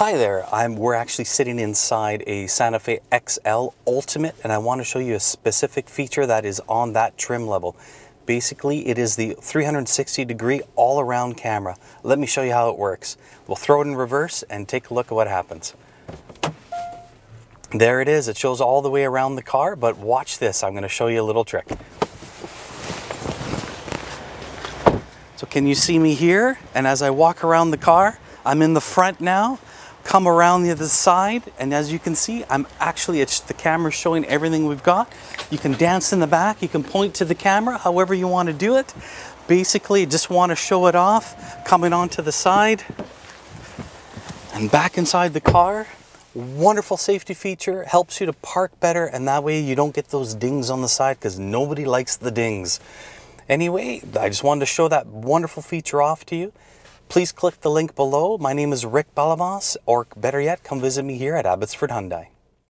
Hi there, I'm, we're actually sitting inside a Santa Fe XL Ultimate and I want to show you a specific feature that is on that trim level. Basically, it is the 360 degree all around camera. Let me show you how it works. We'll throw it in reverse and take a look at what happens. There it is, it shows all the way around the car, but watch this, I'm going to show you a little trick. So can you see me here? And as I walk around the car, I'm in the front now come around the other side and as you can see I'm actually it's the camera showing everything we've got. You can dance in the back you can point to the camera however you want to do it. Basically just want to show it off coming onto the side. And back inside the car wonderful safety feature helps you to park better and that way you don't get those dings on the side because nobody likes the dings. Anyway I just wanted to show that wonderful feature off to you Please click the link below. My name is Rick Ballavas, or better yet, come visit me here at Abbotsford Hyundai.